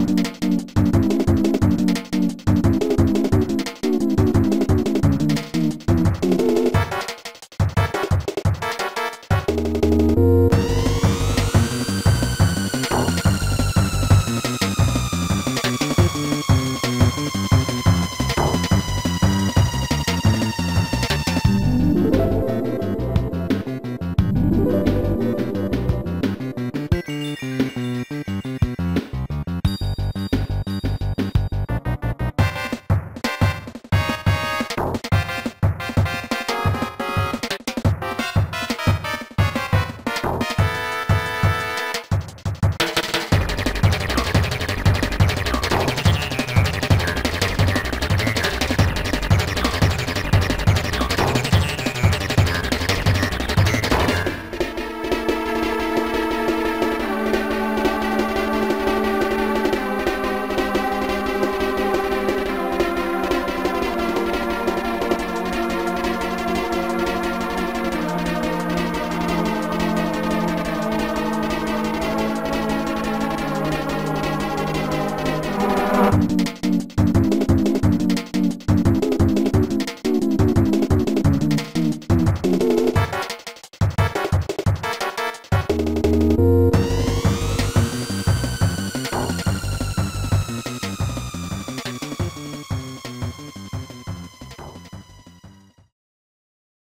you